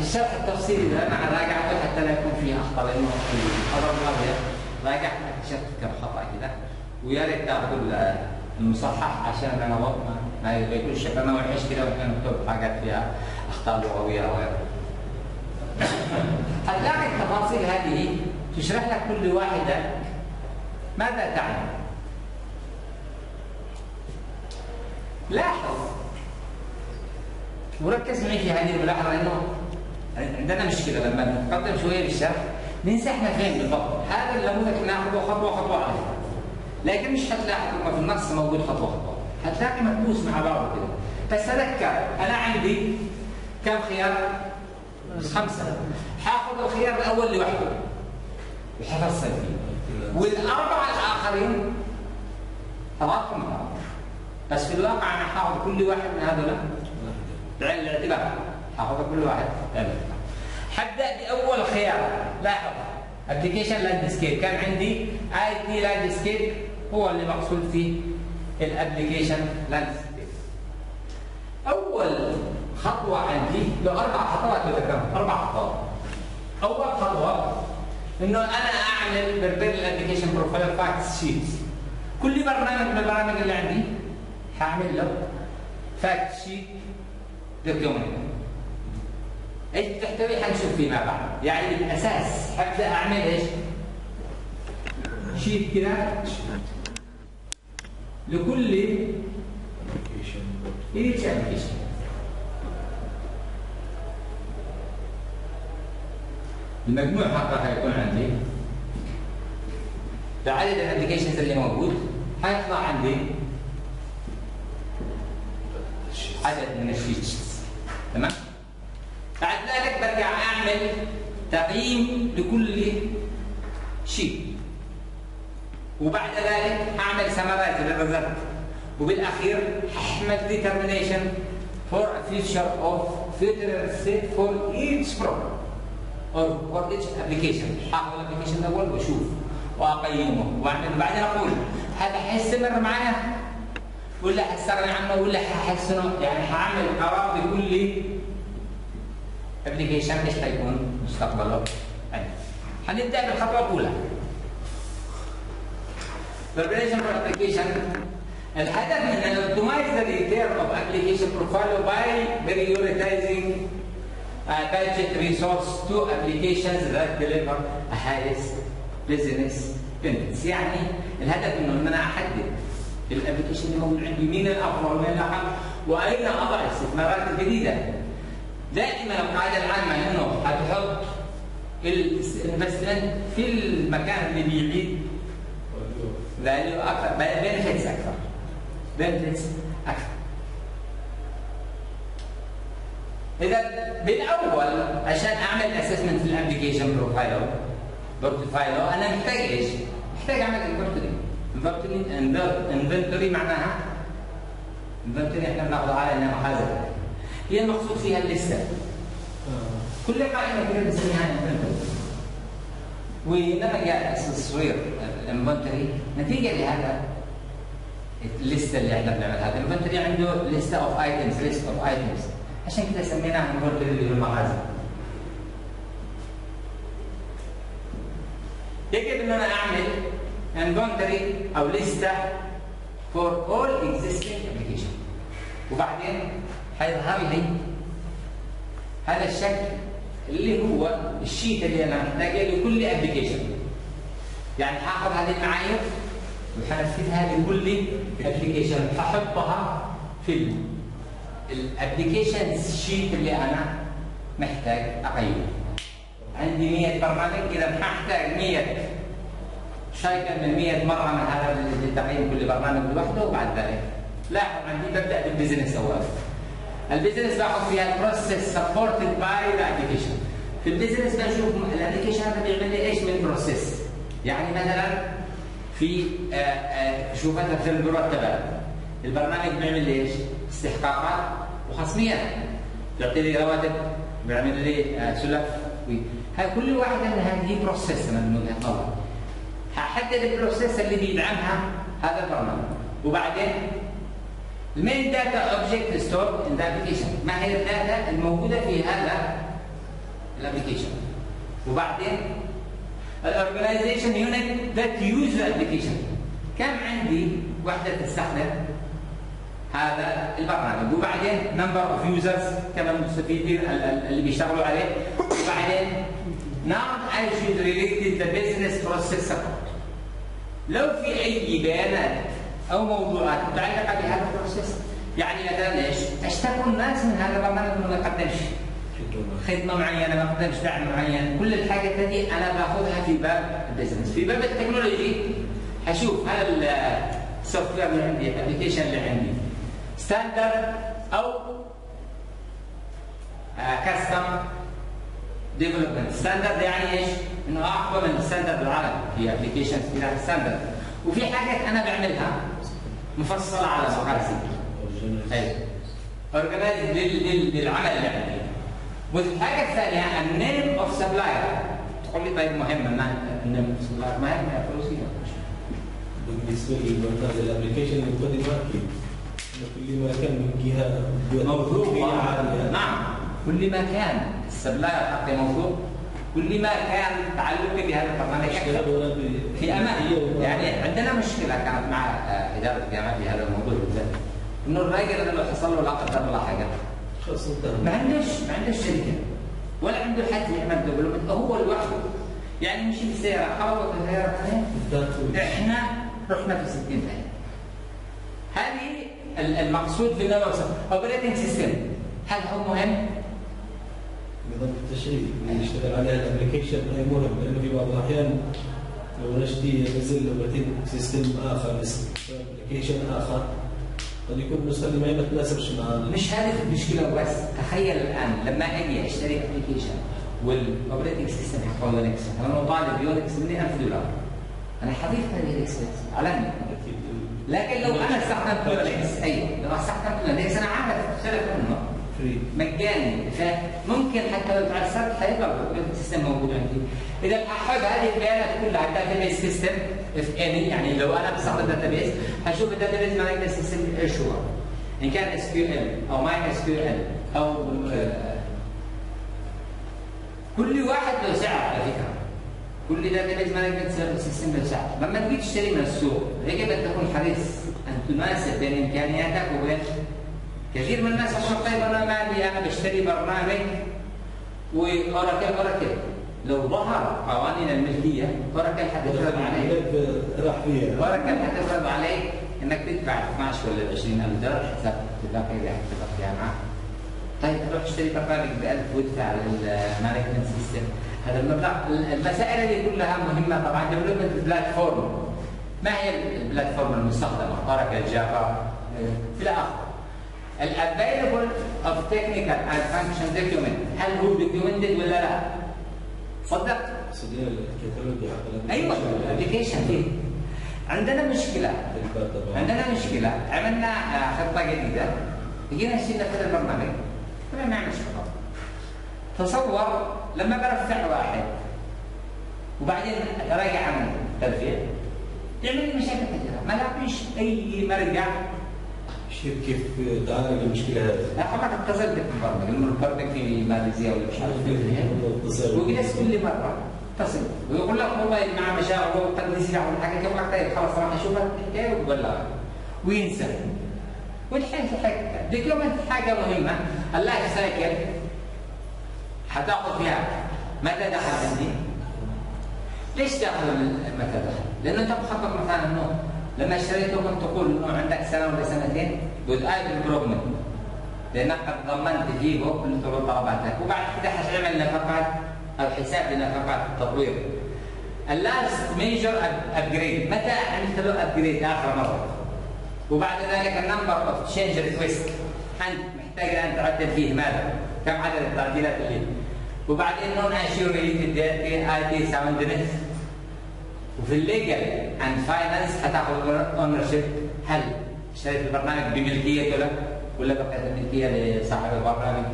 الشرح التفصيلي ده أنا راجعته حتى لا يكون فيه أخطاء لأنه في الخبر الماضيه راجعت اكتشفت كم خطأ كده ويا ريت تاخذوا المصحح عشان أنا ما يكونش أنا وحش كده وإحنا نكتب حاجات فيها أخطاء لغوية أو غيرها. هتلاقي التفاصيل هذه تشرح لك كل واحدة ماذا تعني. لاحظ وركز معي في هذه الملاحظة لأنه عندنا مشكلة لما نقدم شوية بالشرح ننسى إحنا فين بالضبط. هذا النموذج ناخذه خطوة خطوة عليه. لكن مش هتلاحظ انه في النص موجود خطوة خطوة. هتلاقي مدبوس مع بعضه كده. بس أنا عندي كم خيار؟ خمسة. حاخذ الخيار الأول لوحده. وحفصل فيه والأربعة الآخرين اضافهم بس في الواقع أنا حاخذ كل واحد من هذول. بعين الاعتبار حاخذ كل واحد. حبدا باول خيار لاحظ. application landscape كان عندي IT landscape هو اللي مقصود فيه ال application landscape أول خطوة عندي له أربع خطوات بذكرهم أربع خطوات. أول خطوة إنه أنا أعمل prepare ال application profile fact sheet كل برنامج من البرامج اللي عندي هعمل له fact sheet document إيش تحتوي؟ حنشوف فيه مع بعض يعني الأساس. حبدا أعمل إيش؟ sheet كده. لكل إيش application المجموع حقها هيكون عندي. بعدد ال applications اللي موجود. حيطلع عندي عدد من ال sheets. تمام؟ بعد ذلك برجع أعمل تقييم لكل شيء. وبعد ذلك هعمل summary لل result وبالأخير هعمل determination for future of future state for each program or for each application هاخذ ال application الأول وأشوف وأقيمه. وأعمل. بعدين أقول هذا حيستمر معايا ولا حستغني عنه ولا ححسنه يعني هعمل قرار بكل application إيش حيكون مستقبله يعني هنبدا بالخطوه الاولى preparation for application الهدف من ان optimize the return of application profile by prioritizing a budget resource to applications that deliver a highest business benefits يعني الهدف انه ان أنا احدد ال application اللي موجود عندي. مين الافضل ومين الاحق وأين أضع الاستثمارات الجديده دائما القاعدة العامة إنه هتحط ال investment في المكان اللي بيعيد value أكثر benefits أكثر. benefits أكثر. إذا بالأول عشان أعمل assessment في ال application profile portfolio أنا محتاج إيش؟ محتاج أعمل inventory inventory معناها? inventory إحنا بناخذها على إنها مخازن هي المقصود فيها الليستة. كل قائمة كده بنسميها inventory ولما جاء التصوير ال inventory. نتيجة لهذا الليستة اللي إحنا بنعملها. ال inventory عنده ليستة of items list of items عشان كده سميناها inventory اللي هو المخازن يجب إن أنا أعمل inventory أو لسته for all existing application وبعدين هيظهر لي هذا الشكل اللي هو ال sheet اللي أنا محتاجه لكل application يعني هأخذ هذه المعايير وحنفذها لكل ابلكيشن هحطها في ال application sheet اللي أنا محتاج اقيمه عندي 100 برنامج إذا هحتاج 100 sheet من 100 مرة من هذا لتقييم كل برنامج لوحده؟ وبعد ذلك. لاحظ عندي ببدا بال business أول. ال business باخذ فيها ال process supported by the application في ال business بنشوف ال application هذا بيعمل لي إيش من process يعني مثلا في شوف مثلا في المرتبات البرنامج بيعمل لي إيش؟ استحقاقات وخصميات بيعطي لي رواتب بيعمل لي سلف. هاي كل واحدة من هذه process من وجهه نظري هحدد ال process اللي بيدعمها هذا البرنامج. وبعدين ال main data object stored in the application ما هي ال data الموجودة في هذا ال application وبعدين ال organization unit that use ال application كم عندي وحدة تستخدم هذا البرنامج؟ وبعدين number of users كم المستفيدين اللي بيشتغلوا عليه. وبعدين نعم I should relate the business process support. لو في أي بيانات أو موضوعات متعلقة بهذا ال process يعني مثلا إيش؟ اشتكوا الناس من هذا البرنامج ما يقدمش. خدمة معينة ما يقدمش دعم معين. كل الحاجات هذه أنا باخذها في باب ال business في باب ال technology حشوف هل ال software اللي عندي ال application اللي عندي standard أو custom development standard يعني إيش؟ إنه أقوى من ال standard العالمي في applications في standard وفي حاجات أنا بعملها مفصلة على مقاسي أيوه organize للعمل اللي عندي. والحاجة الثانية ال name of supplier تقول لي طيب مهم ال name of supplier مهم فلوسيه بالنسبة للمركز ال application المقدمات كل ما كان من جهة موثوق نعم. كل ما كان ال supplier حقي موثوق كل ما كان تعلقي بهذا البرنامج أكثر في أمان. يعني عندنا مشكلة كانت مع إدارة الجامعة في هذا الموضوع بالذات. إنه الراجل لما حصل له لا قدر الله حاجة. ما عندوش ما عندوش شركة ولا عنده حد يعمل development هو لوحده. يعني مشي بالسياره خبط السياره إحنا رحنا في 60 ثانية هذه المقصود في النظام operating system. هل هو مهم؟ نظام التشغيل اللي يشتغل عليها ال application هي مهم لأنه في بعض الأحيان لو نشتي نزل operating system آخر application آخر. قد يكون اللي ما تناسبش مع مش هذه المشكلة بس تخيل الآن لما أجي أشتري application والاوبريتنج سيستم حق لينكس أنا طالب يونكس مني 1000 دولار. أنا حضيف هذه الاكسبنس علني لكن لو أنا استخدمت لينكس أيوه لو استخدمت لينكس أنا عارف سلف منه. مجاني. فممكن حتى لو تعسرت حيبقى الاوبريتنج سيستم موجود عندي. إذا أحب هذه البيانات كلها الداتا بيس سيستم اف اني يعني لو أنا بستخدم داتا بيس هشوف الداتا بيس مانجمنت سيستم إيش هو؟ إن كان اس كيو ال أو ماين اس كيو ال أو كل واحد له سعر على فكرة. كل database management system له سعر. لما تجي تشتري من السوق يجب أن تكون حريص أن تناسب بين إمكانياتك وبين كثير من الناس يقول طيب أنا مالي أنا بشتري برنامج و Oracle Oracle لو ظهر قوانين الملكية Oracle حتفرض عليك. راح فيها. Oracle حتفرض عليك إنك تدفع 12 ولا 20000 دولار حساب اللي حتتفق فيها معه طيب روح اشتري برنامج ب 1000 وادفع لل management system. هذا المبلغ المسائل هذه كلها مهمة طبعا. development platform ما هي ال platform المستخدمة؟ Oracle Java إلى اخره ال available of technical and function document هل هو documented ولا لا؟ صدق؟ أيوه الابلكيشن فيه عندنا مشكلة. عندنا مشكلة. عملنا خطة جديدة. جينا نشيل في البرنامج. ما نعملش خطه تصور لما برفع واحد وبعدين راجع عن الترفيع يعمل مشاكل كثيرة. ما لاقيش أي مرجع كيف كيف تعالج المشكلة هذه؟ لا حضرتك اتصلت بالمبرمج المبرمج في ماليزيا ولا مش عارف وجلس كل مرة اتصل. ويقول لك والله مع مشاغل وقد نسي يعمل حاجة يقول لك طيب خلاص راح أشوف الحكاية وبلغك وينسى. والحين في حاجة document حاجة مهمة. ال life cycle حتاخذ فيها. متى دخل عندي؟ ليش تاخذ متى دخل؟ لأنه أنت مخطط مثلا إنه لما اشتريته كنت تقول إنه عندك سنة ولا سنتين جزئيه ال procurement لأنك قد ضمنت جيبه كل طلباتك. وبعد كده حتعمل نفقات أو حساب لنفقات التطوير. اللاست ميجر ابجريد متى عملت له ابجريد آخر مرة؟ وبعد ذلك النمبر اوف تشينج ريكويست أنت محتاج ان تعدل فيه ماذا؟ كم عدد التعديلات اللي وبعدين نون اشيور ريليتد اي تي ساوندنس وفي الليجل اند فاينانس هتاخد ownership هل اشتريت البرنامج بملكيته لك ولا بقيت الملكيه لصاحب البرنامج.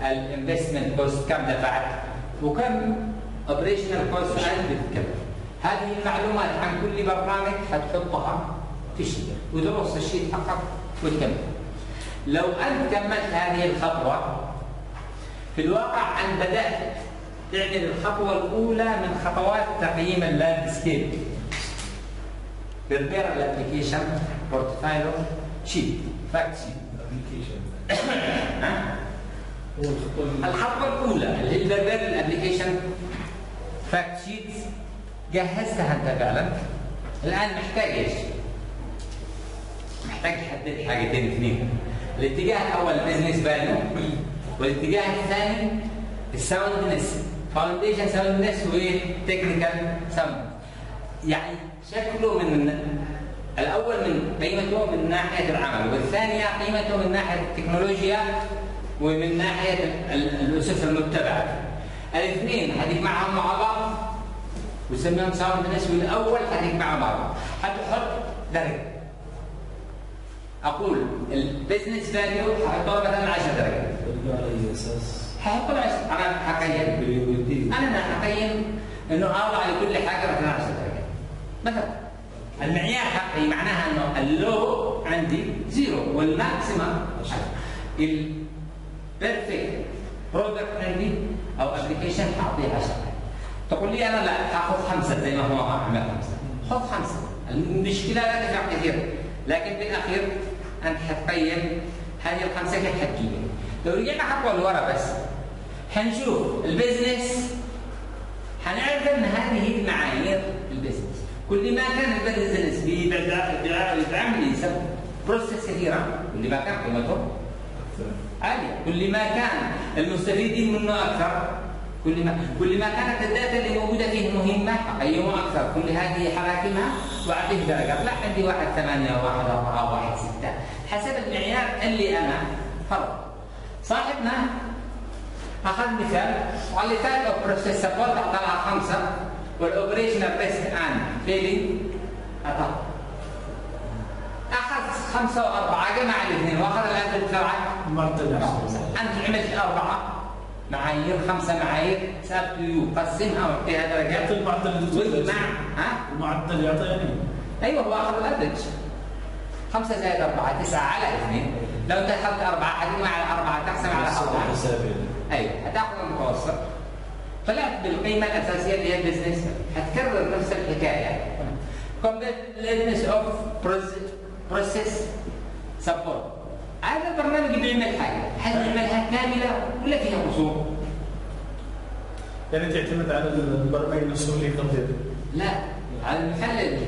ال investment cost كم دفعت؟ وكم operational cost انت بتتكلم هذه المعلومات عن كل برنامج حتحطها في ال sheet ودرس ال sheet حقك وتكمل. لو أنت كملت هذه الخطوة في الواقع ان بدأت تعمل الخطوة الأولى من خطوات تقييم ال landscape prepare ال application portfolio sheet fact sheet الخطوه الأولى اللي هي prepare ال application fact sheet جهزتها أنت فعلا. الآن محتاج إيش؟ محتاج تحدد حاجتين اثنين الاتجاه الأول business value والاتجاه الثاني ال soundness foundation soundness و technical sound يعني شكله من الأول من قيمته من ناحية العمل والثانية قيمته من ناحية التكنولوجيا ومن ناحية ال- الأسس المتبعة. الاثنين حتجمعهم مع بعض وسميهم soundness والاول حتجمعهم مع بعض حتحط درجه أقول ال business value ححطها مثلا 10 درجات على له 10 أنا حقيم. أنا ما حقيم إنه اضع لكل حاجة مثلا 10 درجات مثلا. المعيار حقي معناها إنه اللو عندي zero وال maximum 10 ال perfect product عندي أو application حاعطيه 10 تقول لي أنا لا حاخذ خمسة زي ما هو عمل خمسة. خذ خمسة. المشكلة لا تفرق كثير. لكن بالأخير انت حتقيم هذه الخمسة كيف حتجيبها لو رجعنا خطوه لورا بس حنشوف ال business حنعرف إن هذه المعايير ال business كل ما كان ال business بيدعم لي process كثيره كل ما كان قيمته عالية. كل ما كان المستفيدين منه أكثر. كل ما كل ما كانت ال data اللي موجودة فيه مهمة أقيمه أكثر. كل هذه حراكمها وأعطيه درجات. لا عندي واحد ثمانية واحد أربعة واحد ستة. حسب المعيار اللي أنا فرض صاحبنا أخذ مثال. وعلى مثال البروسيس سبورت أعطى لها خمسة؟ والأوبريشنال ريسك أند فيلي أعطى أخذ خمسة وأربعة. جمع الاثنين وأخذ الأدب بسرعة معدل أنت عملت أربعة. معايير خمسة معايير. ساب تو يو قسمها وأعطيها يعطي درجات المعدل واجمع ها؟ المعدل يعطي يعني. أيوه هو أخذ الأدرج خمسة زائد أربعة تسعة على اثنين. لو أنت أخذت أربعة حتجمع على أربعة تقسم على أربعة. أيوه هتأخذ المتوسط. طلعت بالقيمة الأساسية اللي هي البزنس هتكرر نفس الحكاية. Of proce- process support. هذا البرنامج بيعمل حاجة. هل يعملها كاملة ولا فيها قصور؟ يعني تعتمد على البرنامج نفسه اللي يقدر لا على المحلل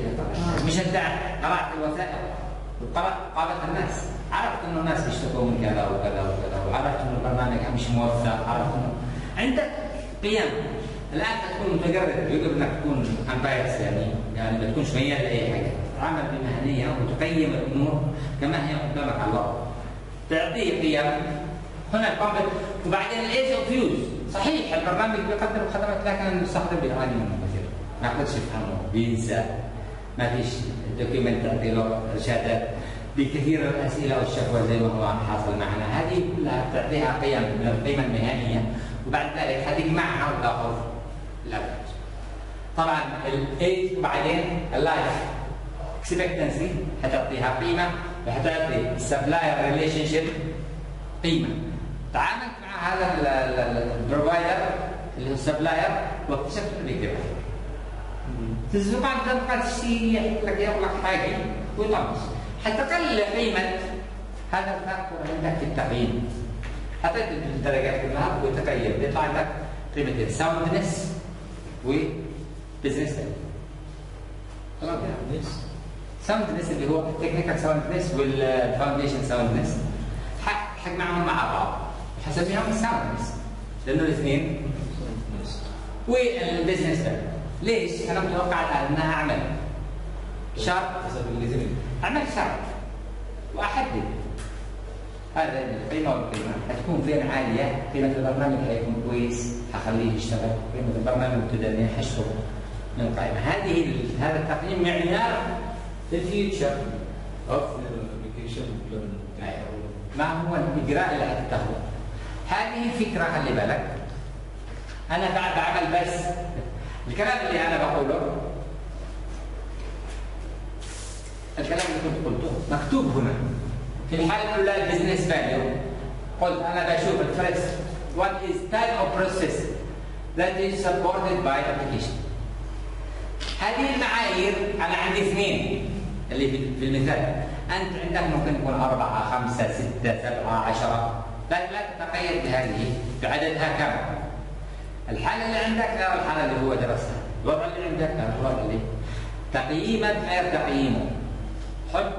مش أنت قرأت الوثائق. وقرأت قابلت الناس. عرفت إنه الناس بيشتكوا من كذا وكذا وكذا. وعرفت إنه البرنامج مش موثق. عرفت انه عندك قيم الان تكون متجرد. يجب أنك تكون امبايرس يعني. يعني ما تكونش ميال لأي حاجة. تعامل بمهنية وتقيم الأمور كما هي قدامك على الأرض. تعطيه قيم. هنا ال competence وبعدين ال ease of use صحيح البرنامج بيقدم خدمات لكن المستخدم بيعاني منه كثير ما يقدرش يفهمه. بينسى. ما فيش document تعطي له ارشادات بكثير الأسئلة والشكوى زي ما هو حاصل معنا. هذه كلها تعطيها قيم. من القيمه المهنية. وبعد ذلك هتجمعها وتاخذ ال average طبعا الايج وبعدين ال life expectancy حتعطيها قيمة وحتعطي ال supplier relationship قيمة. تعاملت مع هذا ال provider اللي هو ال supplier واكتشفت انه بيكذب تزوق عن تبقى تشتري لك حاجة ويطمس. حتقل قيمة. هذا ال factor عندك في التقييم. حطيت الدرجات كلها وتقيم بيطلع لك قيمه ال soundness و business تمام كده؟ soundness اللي هو technical soundness وال foundation soundness حجمعهم مع بعض. حسميهم soundness لأنه الاثنين وال business value ليش؟ أنا متوقع أنها اعمل شرط. اعمل شرط. وأحدد. هذا القيمة. والقيمه حتكون فين عالية. قيمة البرنامج حيكون كويس. حخليه يشتغل. قيمة البرنامج متدنيه حشره من القائمة. هذه هذا التقييم معيار ال future of ال application ما هو الإجراء اللي حتتخذه هذه الفكرة خلي بالك. أنا بعد بعمل بس. الكلام اللي أنا بقوله الكلام اللي كنت قلته مكتوب هنا. في الحالة الأولى ال business value قلت أنا بشوف ال metrics what is type of process that is supported by application? هذه المعايير أنا عندي اثنين اللي في المثال أنت عندك ممكن يكون أربعة خمسة ستة سبعة عشرة. لا لا تتقيد بهذه بعددها كم. الحالة اللي عندك غير الحالة اللي هو درسها. الوضع اللي عندك غير الوضع اللي تقييمك غير تقييمه. حط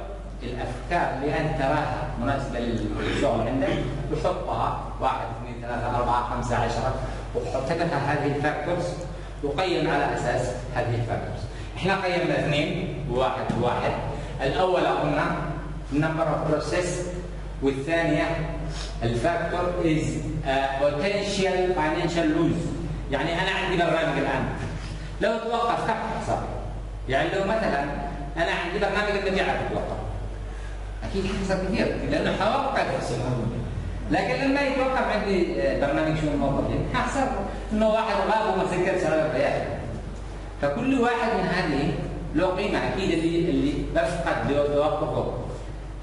الأفكار اللي أنت تراها مناسبة للشغل عندك وحطها واحد اثنين ثلاثة أربعة خمسة عشرة وحط لها هذه ال factors وقيم على أساس هذه ال factors. إحنا قيمنا اثنين وواحد وواحد. الأول قلنا number of process والثانية ال factor a potential financial loss يعني أنا عندي برنامج الآن لو توقف كم حصل؟ يعني لو مثلا أنا عندي برنامج المبيعات توقف أكيد حصل كثير لأنه حوقف لكن لما يتوقف عندي آه، برنامج شؤون الموظفين ححصل إنه واحد غاب وما سجل سبب البيان فكل واحد من هذه له قيمة أكيد اللي اللي بفقد بوقفه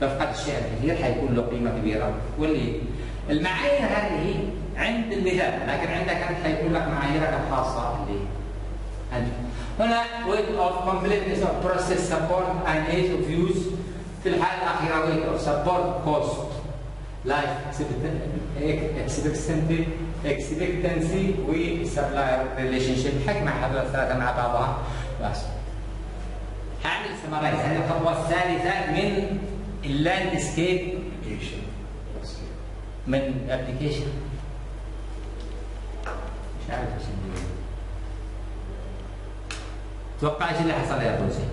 بفقد الشيء الكثير حيكون له قيمة كبيرة. واللي المعايير هذه عند المثال لكن عندك انت حيكون لك معاييرك الخاصة اللي هنا weight of completeness of process support and age of use. في الحالة الأخيرة rate of support cost life expectancy expectancy و supplier relationship. حكمة هذول الثلاثة مع بعضها. بس. هعمل summarize هذه الخطوة الثالثة من ال landscape من application مش عارف إيش توقع إيش اللي حصل يا فوزي؟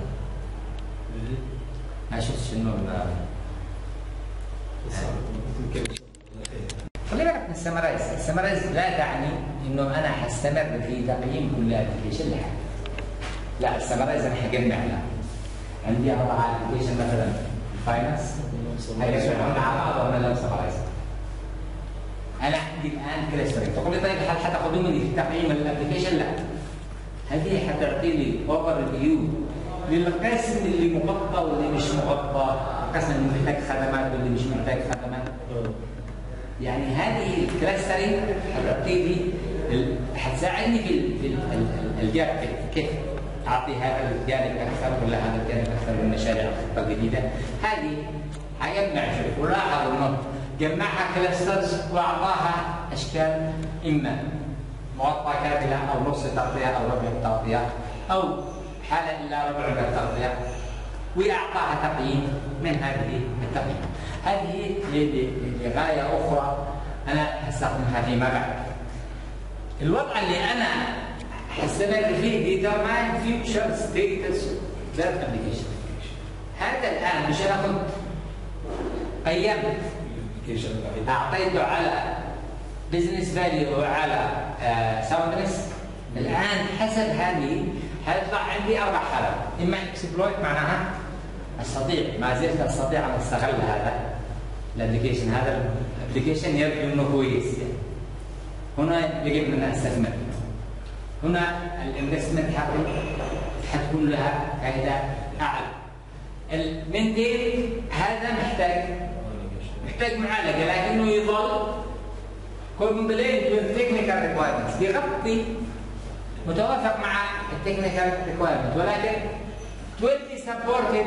أشوف شنو خلي بالك من ال summarize، ال summarize لا تعني إنه أنا حستمر في تقييم كل application لحد. لا ال summarize أنا حجمع لها. عندي أربع application مثلا finance هيجمعون على بعض وأنا لا summarize. أنا عندي الآن clustering تقول لي طيب هل حتاخذوا مني في تقييم ال application؟ لا. هذه حتعطي لي overview للقسم اللي مغطى واللي مش مغطى، القسم اللي محتاج خدمات واللي مش محتاج خدمات. يعني هذه ال clustering ال- حتساعدني في ال- في ال- ال- ال gap كيف- أعطي هذا الجانب أكثر ولا هذا الجانب أكثر من مشاريع الخطه الجديده هذه حيجمع شوف ولاحظ انه جمعها clusters وأعطاها أشكال إما مغطى كاملة أو نص تغطية أو ربع تغطية أو حاله إلا ربع من التغطيه واعطاها تقييم من هذه التقييم. هذه ل- ل- لغاية أخرى أنا أستخدمها فيما بعد. الوضع اللي أنا حستمر فيه determine future status of that application. هذا الآن مش أنا كنت قيمت أعطيته على business value وعلى soundness الآن حسب هذه حيطلع عندي أربع حالات. إما exploit معناها استطيع ما زلت استطيع ان استغل هذا ال application هذا ال application يبدو إنه كويس. هنا يجب أن أستثمر. هنا ال investment حقي حتكون لها فائدة أعلى. ال maintain هذا محتاج محتاج معالجة لكنه يظل. compliant بال technical requirements بيغطي متوافق مع ال technical requirement ولكن will be supported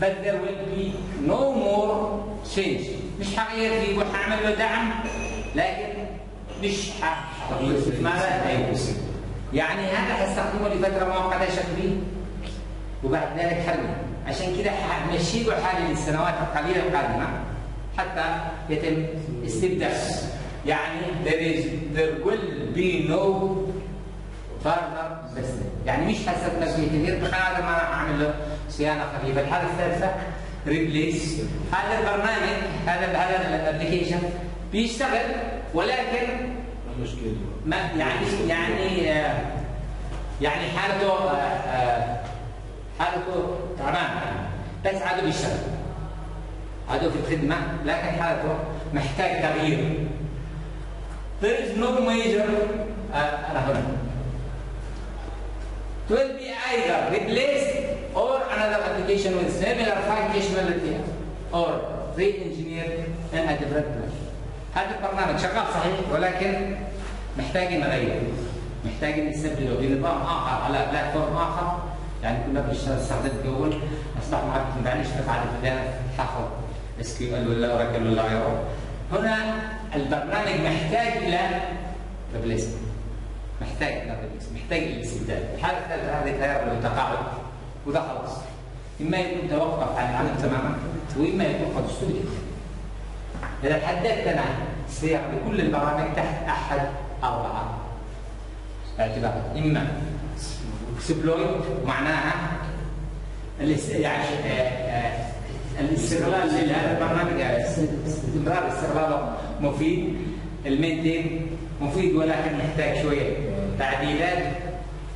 but there will be no more change. مش حغير فيه وحعمل له دعم لكن مش ح- ماذا يعني هذا حستخدمه لفترة مؤقتة شكلي وبعد ذلك حلوة عشان كده حمشي له حالي للسنوات القليلة القادمة حتى يتم استبداله يعني there is there will be no further investment يعني مش فيه كثير بقدر ما راح اعمل له صيانة خفيفة. الحالة الثالثة replace هذا البرنامج هذا هذا ال application بيشتغل ولكن ما يعني يعني آه، يعني حالته آه، آه، حالته تعبان بس عادوا بيشتغل عادوا في الخدمة لكن حالته محتاج تغيير. There is no major هنا It will be either replaced or another application with similar functionality or re-engineered in a different way. هذا البرنامج شغال صحيح ولكن محتاج نغير محتاج نستبدله بنظام آخر على بلاتفورم آخر. يعني كنا بنشتغل استخدم جوجل أصبح ما معلش بعد البدايه حافظ اس كيو ال ولا اوراكل ولا غيره. هنا البرنامج محتاج إلى ريبليسمنت محتاج إلى ريبليسمنت محتاج إلى استبدال. الحاله الثالثه هذه خيار له تقاعد وده خلاص. إما يكون توقف عن العمل تماما وإما يكون قد استبدل. إذا حددت أنا سياق لكل البرامج تحت أحد أربعة اعتبارات إما exploit معناها يعني آه، آه، الاستغلال لهذا البرنامج يعني استمرار استغلاله مفيد ال maintain مفيد ولكن محتاج شوية تعديلات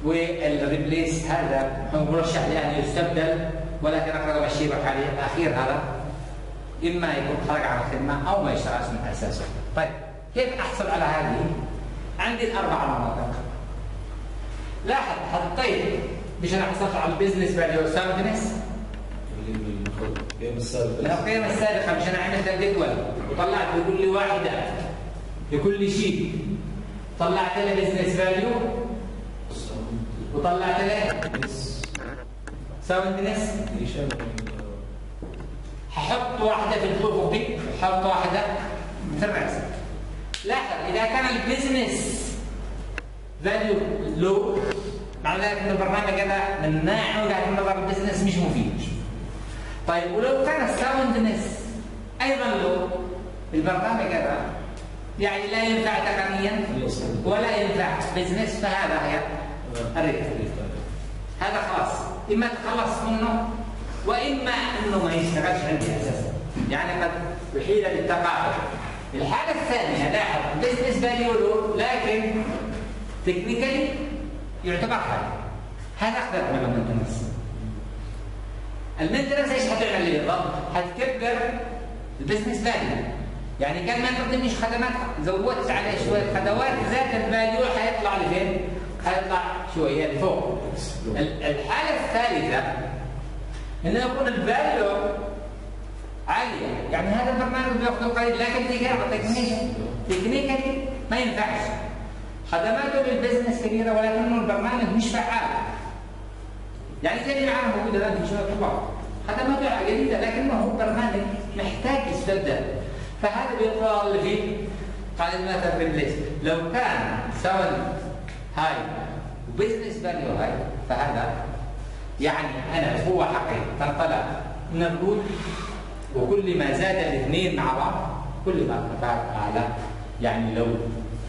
وال replace هذا هو مرشح لأن يستبدل ولكن امشي لك عليه الأخير هذا إما يكون خرج عن الخدمة أو ما يشتغلش من اساسه. طيب كيف أحصل على هذه؟ عندي الأربع مناطق. لاحظ حطيت مش أنا حصلت على ال business value soundness اللي بالخط القيم السابقة القيمة السابقة مش أنا عملت الجدول وطلعت لكل واحدة لكل شيء. طلعت له business value وطلعت له soundness هحط واحدة في الأفقي وحط واحدة. في لاحظ إذا كان ال business value low معنى ذلك إن البرنامج هذا من ناحية وجهه نظر ال business مش مفيد. طيب ولو كان ال soundness أيضا low البرنامج هذا يعني لا ينفع تقنيا ولا ينفع business فهذا هي هذا خلاص. إما تخلص منه وإما إنه ما يشتغلش عندي أساسا. يعني قد يحيل للتقاعد الحالة الثانية لاحظ business value لكن technically يعتبر حاجة. هذا أقدر منه maintenance ال maintenance إيش حتعمل لي؟ بالضبط؟ حتكبر ال business value يعني كان ما نقدمش خدمات زودت عليه شوية خدمات زاد ال value حيطلع لفين؟ حيطلع شوية لفوق ال- الحالة الثالثة إنه يكون ال value عالية. يعني هذا البرنامج بياخذ قليل لكن technically technically ما ينفعش. خدماته لل business كبيرة ولكنه البرنامج مش فعال. يعني زي اللي معانا موجود الان في شباب كبار. خدماته جديده لكنه هو برنامج محتاج يستبدل. فهذا بيطلع في قائمة الريبليس لو كان ساوند هاي وبزنس فاليو هاي فهذا يعني أنا هو حقي. تنطلع من الروت وكل ما زاد الاثنين مع بعض كل ما ارتفعت اعلى يعني لو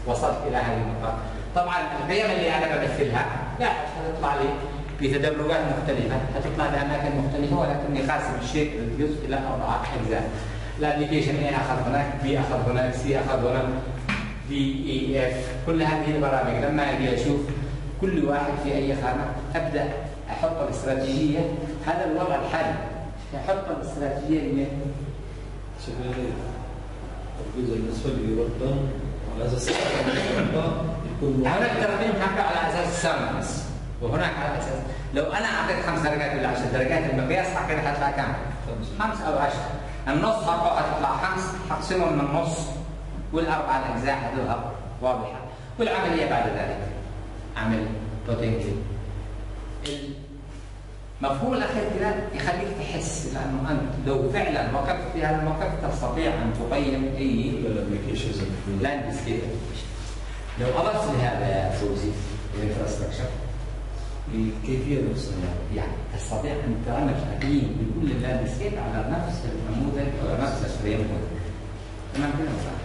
وصلت إلى هذه النقاط طبعا القيم اللي أنا بمثلها لا حتطلع لي في تدرجات مختلفة. حتطلع لأماكن مختلفة ولكني قاسم الشيء الجزء إلى أربعة أجزاء. ال application A أخذ هناك B أخذ هناك C أخذ هناك D E F. كل هذه البرامج لما أجي أشوف كل واحد في أي خانة أبدأ أحط الاستراتيجية. هذا الوضع الحالي. أحط الاستراتيجية اللي الجزء الاسفل يربى على أساس هناك ترتيب حقه على أساس السامنس وهناك على أساس لو أنا أعطيت خمس درجات ولا عشر درجات المقياس حق كده هتطلع كام؟ خمس أو عشر النص حقه هتطلع خمس هقسمه من النص والأربع الأجزاء هتظهر واضحة. والعملية بعد ذلك. عمل potential المفهوم الأخير كده يخليك تحس لأنه أنت لو فعلا وقفت في هذا الموقف تستطيع أن تقيم أي ال applications landscape لو أضفت لهذا يا فوزي ال infrastructure الكيفيه نفسها يعني تستطيع أن تعمل تقييم لكل ال landscape على نفس النموذج أو نفس ال frame تمام كده صح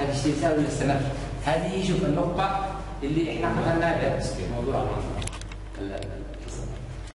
هذا الشيء يساوي الاستمر هذه شوف النقطة اللي إحنا قلنا بها موضوع ال- ال-